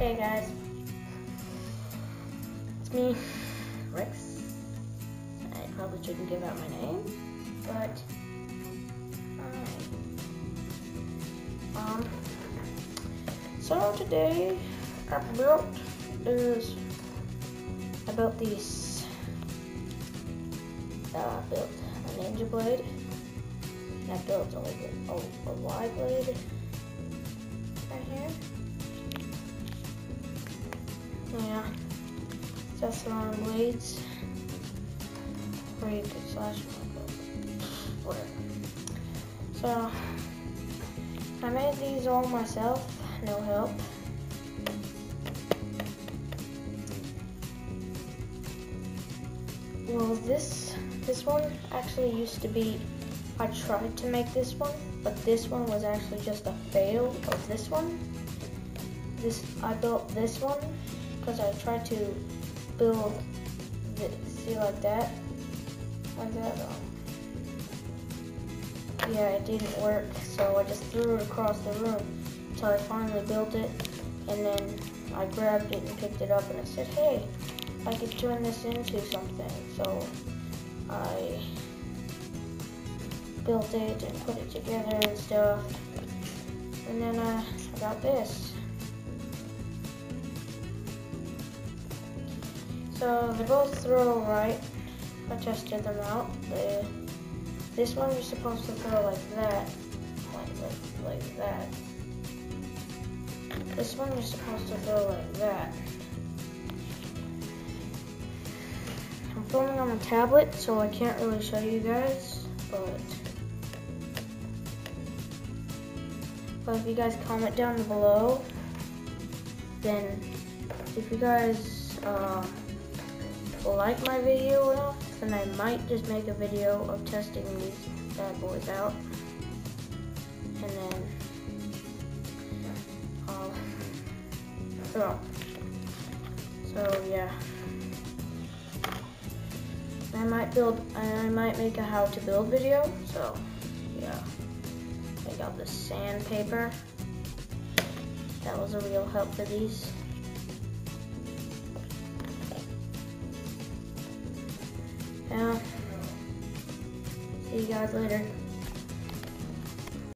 Hey guys, it's me, Rex. I probably shouldn't give out my name, but hi. Um, so today I built is I built these. Uh, I built a ninja blade. And I built a, a, a Y blade right here. Just long blades. Or you could slash whatever. So I made these all myself, no help. Well, this this one actually used to be. I tried to make this one, but this one was actually just a fail of this one. This I built this one because I tried to build this, see like that, like that. Um, yeah, it didn't work, so I just threw it across the room until I finally built it, and then I grabbed it and picked it up, and I said, hey. I could turn this into something. So I built it and put it together and stuff. And then uh, I got this. So they both throw right. I tested them out. This one you're supposed to throw like that. Like, like, like that. This one you're supposed to throw like that. I'm filming on a tablet, so I can't really show you guys, but but if you guys comment down below, then if you guys uh, like my video enough, then I might just make a video of testing these bad boys out, and then I'll throw. So yeah. I might build, I might make a how to build video, so yeah. I got the sandpaper. That was a real help for these. Yeah. See you guys later.